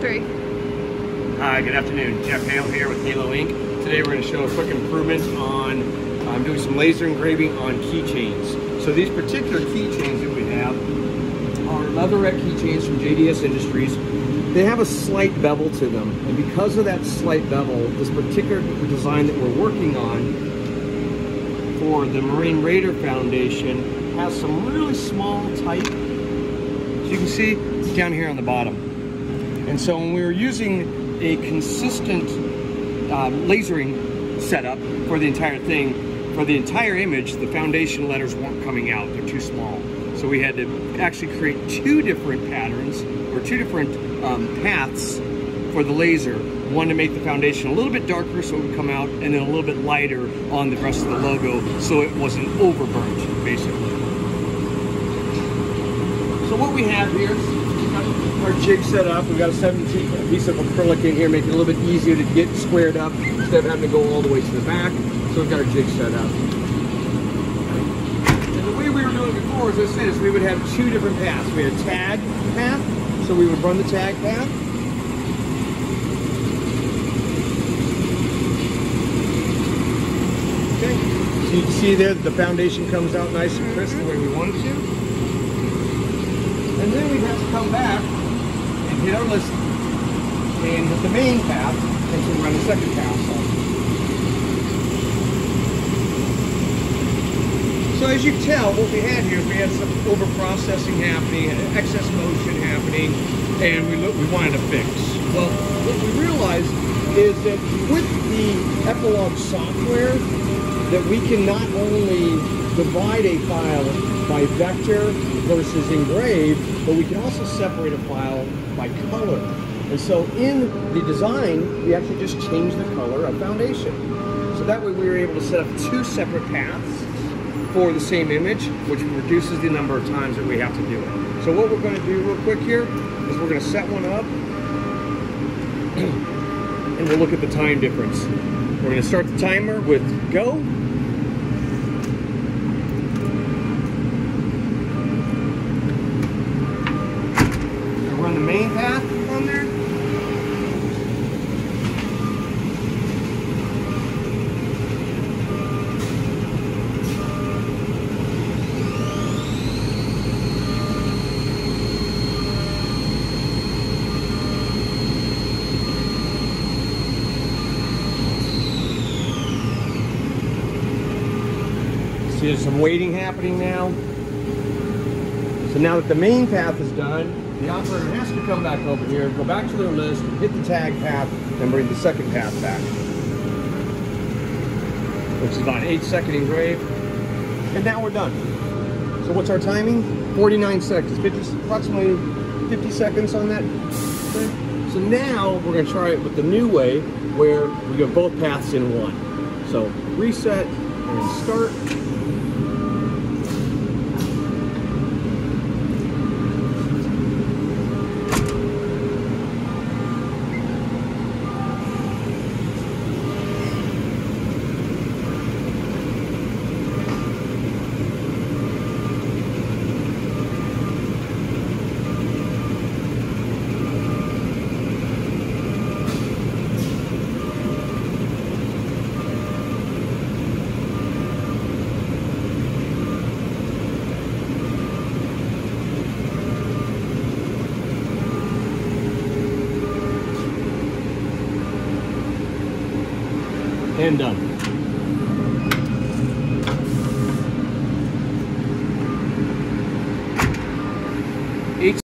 three. Hi, good afternoon. Jeff Hale here with Halo Ink. Today we're going to show a quick improvement on I'm doing some laser engraving on keychains. So these particular keychains that we have are leatherette keychains from JDS Industries. They have a slight bevel to them, and because of that slight bevel, this particular design that we're working on for the Marine Raider Foundation has some really small, type. as you can see down here on the bottom. And so when we were using a consistent uh, lasering setup for the entire thing, for the entire image, the foundation letters weren't coming out. They're too small. So we had to actually create two different patterns or two different um, paths for the laser. One to make the foundation a little bit darker so it would come out and then a little bit lighter on the rest of the logo so it wasn't overburnt, basically. So what we have here our jig set up. We've got a 17 piece of acrylic in here, making it a little bit easier to get squared up instead of having to go all the way to the back. So we've got our jig set up. And the way we were doing before, as I said, is we would have two different paths. We had a tag path, so we would run the tag path. Okay, so you can see there the foundation comes out nice and crisp the way we want it to. And then we have to come back and hit our list and hit the main path and so run the second path. So as you can tell, what we had here is we had some over processing happening, excess motion happening, and we we wanted to fix. Well, what we realized is that with the Epilog software, that we can not only divide a file by vector versus engraved, but we can also separate a file by color. And so in the design, we actually just changed the color of foundation. So that way we were able to set up two separate paths for the same image, which reduces the number of times that we have to do it. So what we're going to do real quick here is we're going to set one up and we'll look at the time difference. We're to start the timer with go. run the main path on there. See, there's some waiting happening now. So now that the main path is done, the operator has to come back over here, go back to their list, hit the tag path, and bring the second path back. Which is about 8 second engrave. And now we're done. So what's our timing? 49 seconds, 50, approximately 50 seconds on that. So now we're going to try it with the new way where we go both paths in one. So reset and start. And done.